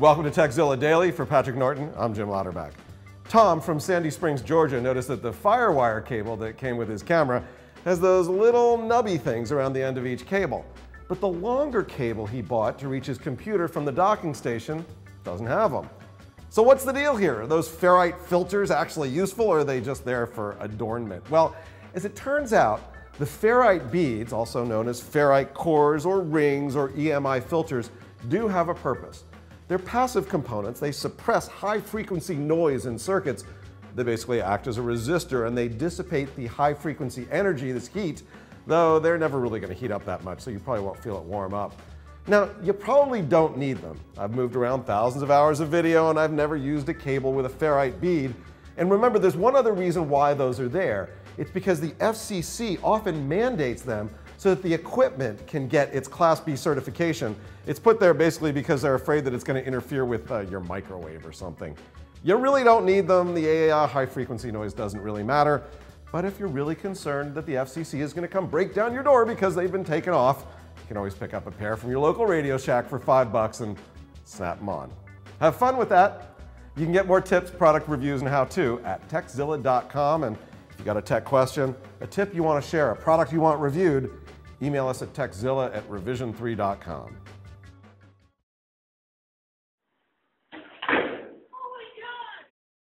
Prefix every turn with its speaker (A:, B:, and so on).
A: Welcome to Tekzilla Daily. For Patrick Norton, I'm Jim Louderback. Tom from Sandy Springs, Georgia noticed that the Firewire cable that came with his camera has those little nubby things around the end of each cable. But the longer cable he bought to reach his computer from the docking station doesn't have them. So what's the deal here? Are those ferrite filters actually useful or are they just there for adornment? Well, as it turns out, the ferrite beads, also known as ferrite cores or rings or EMI filters, do have a purpose. They're passive components. They suppress high frequency noise in circuits. They basically act as a resistor and they dissipate the high frequency energy, this heat, though they're never really going to heat up that much, so you probably won't feel it warm up. Now, you probably don't need them. I've moved around thousands of hours of video and I've never used a cable with a ferrite bead. And remember, there's one other reason why those are there. It's because the FCC often mandates them so that the equipment can get its Class B certification. It's put there basically because they're afraid that it's going to interfere with uh, your microwave or something. You really don't need them. The AAR high frequency noise doesn't really matter. But if you're really concerned that the FCC is going to come break down your door because they've been taken off, you can always pick up a pair from your local Radio Shack for five bucks and snap them on. Have fun with that. You can get more tips, product reviews, and how-to at tekzilla.com. And if you got a tech question, a tip you want to share, a product you want reviewed, email us at tekzilla at revision3.com.